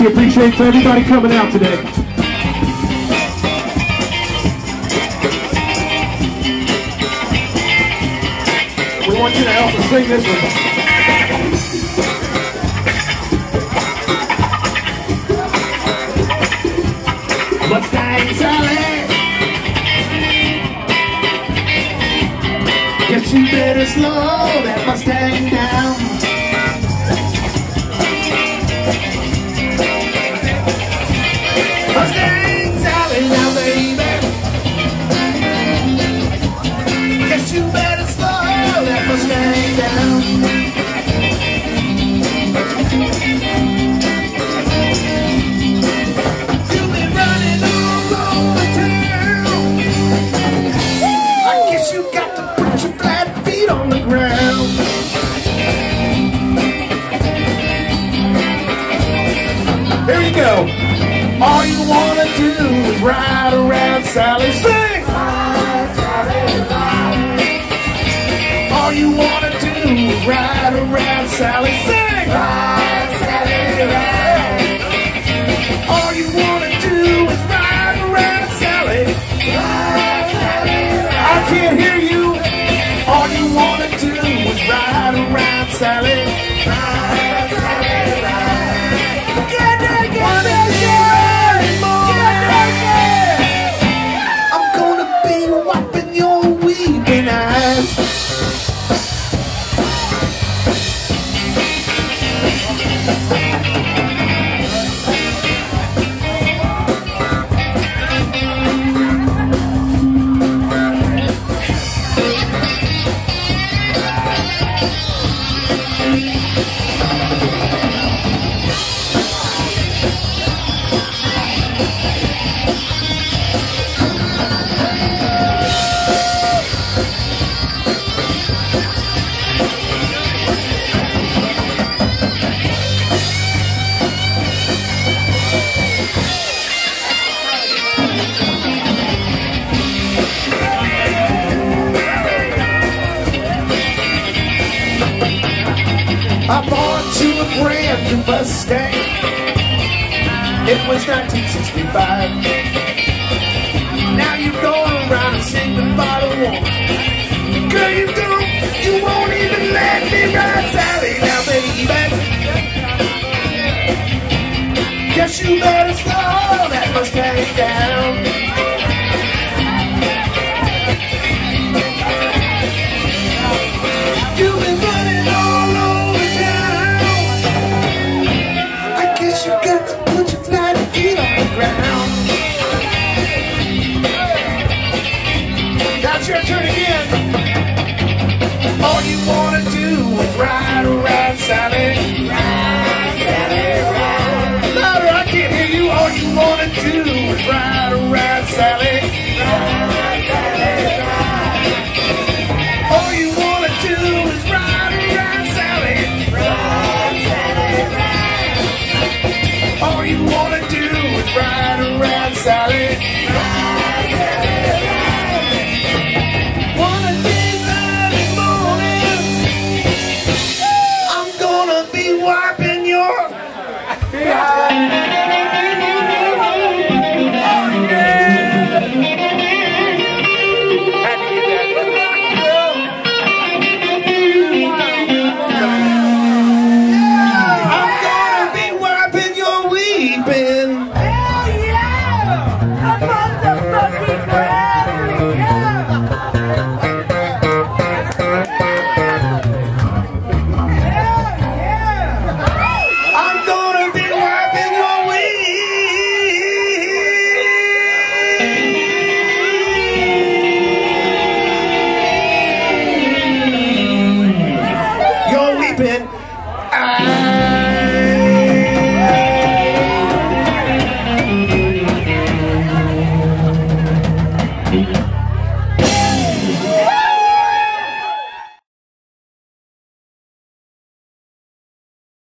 She appreciates everybody coming out today. We want you to help us sing this one. Mustang Sally. Guess you better slow that Mustang down. All you wanna do is ride around Sally. Sing! All you wanna do is ride around Sally. Sing! All you wanna do is ride around Sally. I can't hear you. All you wanna do is ride around Sally. I new Mustang. It was 1965. Now you're going around and sing the bottle one. Girl, you don't, you won't even let me ride Sally now, baby. Guess you better slow that Mustang down. Now it's your turn again. All you wanna do is ride around Sally. Ride, Sally, ride. Louder, I can't hear you. All you wanna do is ride around Sally. sleeping.